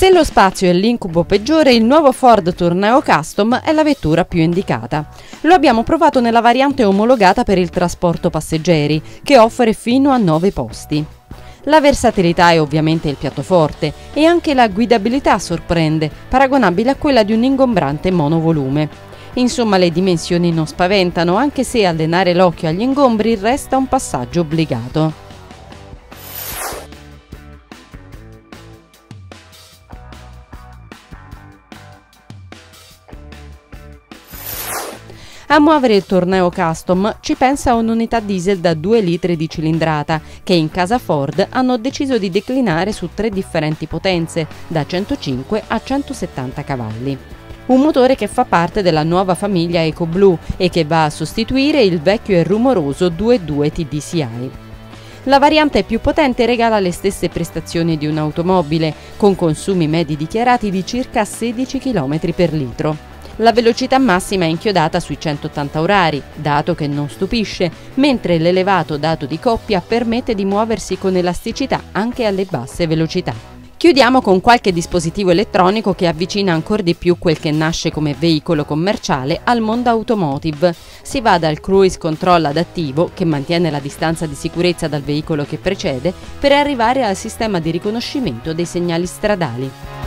Se lo spazio è l'incubo peggiore, il nuovo Ford Tourneo Custom è la vettura più indicata. Lo abbiamo provato nella variante omologata per il trasporto passeggeri, che offre fino a 9 posti. La versatilità è ovviamente il piatto forte e anche la guidabilità sorprende, paragonabile a quella di un ingombrante monovolume. Insomma, le dimensioni non spaventano, anche se allenare l'occhio agli ingombri resta un passaggio obbligato. A muovere il torneo custom ci pensa un'unità diesel da 2 litri di cilindrata che in casa Ford hanno deciso di declinare su tre differenti potenze, da 105 a 170 cavalli. Un motore che fa parte della nuova famiglia EcoBlue e che va a sostituire il vecchio e rumoroso 2.2 TDCi. La variante più potente regala le stesse prestazioni di un'automobile, con consumi medi dichiarati di circa 16 km per litro. La velocità massima è inchiodata sui 180 orari, dato che non stupisce, mentre l'elevato dato di coppia permette di muoversi con elasticità anche alle basse velocità. Chiudiamo con qualche dispositivo elettronico che avvicina ancora di più quel che nasce come veicolo commerciale al mondo automotive. Si va dal cruise control adattivo, che mantiene la distanza di sicurezza dal veicolo che precede, per arrivare al sistema di riconoscimento dei segnali stradali.